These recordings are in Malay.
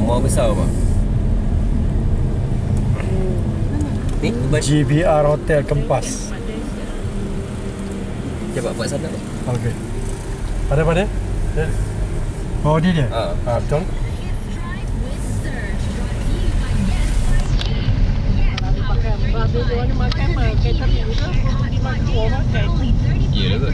mall besar apa? Ni. GBR Hotel Kempas. Coba buat sana. Okey. Pada pada? Ya. Oh ni dia? Ha. Ha, betul. Babi dia ni makan mah catering juga pergi makan dua makan. Ya lah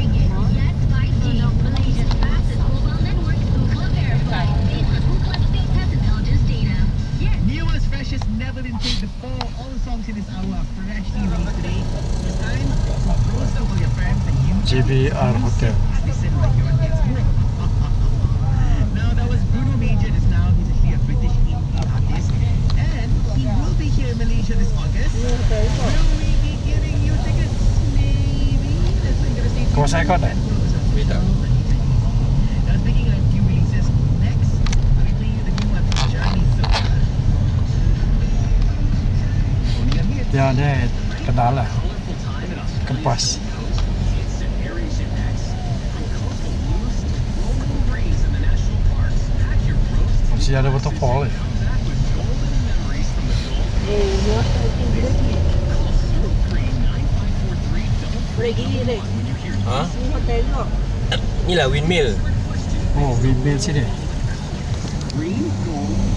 freshest, never been played before. All the songs in this hour are freshly released today. It's time to roast over your friends and you GBR Hotel. listen like you're on dance now that was Bruno Major just now. He's actually a British indie artist, and he will be here in Malaysia this August. Will we be giving you tickets? Maybe. That's what you're gonna stay tuned. Kau Ya dia kenal lah. Kempas. Masih ada waterfall eh. Eh, ni. Boleh gini ni. Ha? Ni hotel ni. Ni lah windmill. Oh, windmill sini. Green, gold,